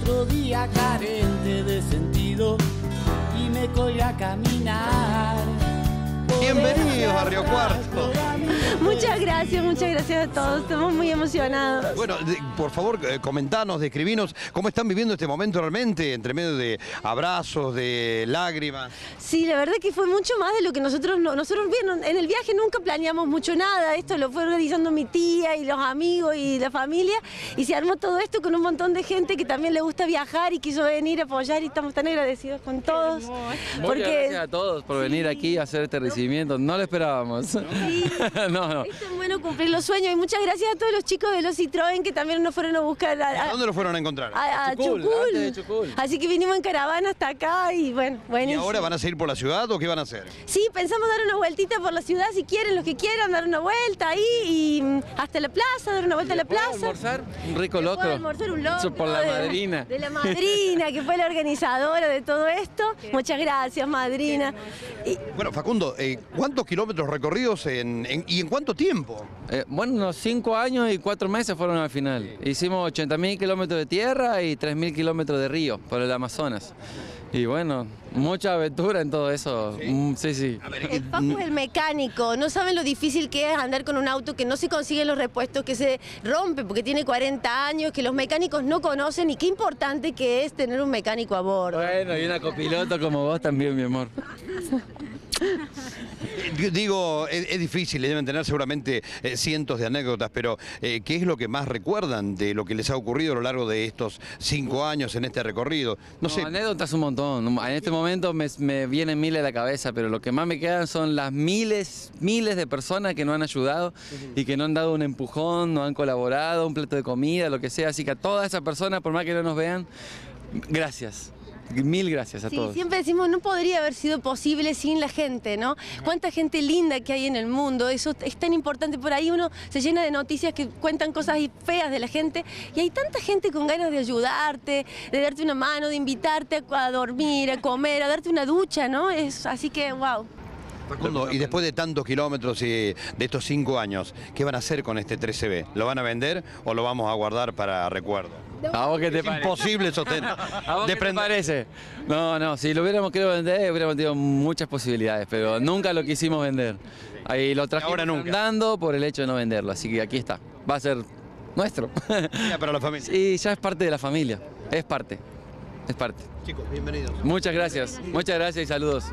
otro día carente de sentido y me colgué a caminar. Bienvenidos a Río Cuarto. Muchas gracias, muchas gracias a todos. Estamos muy emocionados. Bueno, de- por favor, eh, comentanos, describinos cómo están viviendo este momento realmente, entre medio de abrazos, de lágrimas. Sí, la verdad que fue mucho más de lo que nosotros no- nosotros vieron. En el viaje nunca planeamos mucho nada. Esto lo fue organizando mi tía y los amigos y la familia. Y se armó todo esto con un montón de gente que también le gusta viajar y quiso venir a apoyar y estamos tan agradecidos con todos. Muchas gracias a todos por venir aquí a hacer este recibimiento. No lo esperábamos. no, no. Es tan bueno cumplir los sueños y muchas gracias a todos los chicos de los Citroën que también nos fueron a buscar a, ¿A a- dónde lo fueron a encontrar? a- a Chucul, Chucul. antes de Chucul. Así que vinimos en caravana hasta acá y bueno, ¿Y buenísimo. ahora van a seguir por la ciudad o qué van a hacer? Sí, pensamos dar una vueltita por la ciudad si quieren, los que quieran, dar una vuelta ahí y mm, hasta la plaza, dar una vuelta a la ¿Puedo plaza. almorzar? Un rico locro. almorzar un locro Eso por la de- madrina. De la madrina, que fue la organizadora de todo esto. Muchas gracias, madrina. Y- Bueno, Facundo, eh, ¿cuántos kilómetros recorridos en- en- y en cuánto tiempo? Eh, bueno, unos cinco años y cuatro meses fueron al final. Hicimos 80.000 kilómetros de tierra y 3.000 kilómetros de río por el Amazonas. Y bueno, mucha aventura en todo eso. Mm, Sí, sí. El Facu es el mecánico, no saben lo difícil que es andar con un auto que no se consiguen los repuestos, que se rompe porque tiene 40 años, que los mecánicos no conocen y qué importante que es tener un mecánico a bordo. Bueno, y una copiloto como vos también, mi amor. Digo, es, es difícil, deben tener seguramente eh, cientos de anécdotas, pero eh, ¿qué es lo que más recuerdan de lo que les ha ocurrido a lo largo de estos cinco años en este recorrido? No, No, sé, anécdotas un montón. En este momento me, me vienen miles a la cabeza, pero lo que más me quedan son las miles, miles de personas que nos han ayudado y que nos han dado un empujón, nos han colaborado, un plato de comida, lo que sea. Así que a todas esas personas, por más que no nos vean, gracias. Mil gracias a Sí, todos. siempre decimos, no podría haber sido posible sin la gente, ¿no? Cuánta gente linda que hay en el mundo, eso es tan importante. Por ahí uno se llena de noticias que cuentan cosas feas de la gente y hay tanta gente con ganas de ayudarte, de darte una mano, de invitarte a, a dormir, a comer, a darte una ducha, ¿no? Es, así que, wow. Facundo, y después de tantos kilómetros y de estos cinco años, ¿qué van a hacer con este 13B? ¿Lo van a vender o lo vamos a guardar para recuerdo? ¿A vos qué te Es parece? imposible sostener. ¿A vos qué te parece? No, no, si lo hubiéramos querido vender, hubiéramos tenido muchas posibilidades, pero nunca lo quisimos vender. Ahí lo trajimos Ahora nunca. andando por el hecho de no venderlo, así que aquí está. Va a ser nuestro. Ya para la familia. Y ya es parte de la familia, es parte, es parte. Chicos, bienvenidos. Muchas gracias, muchas gracias y saludos.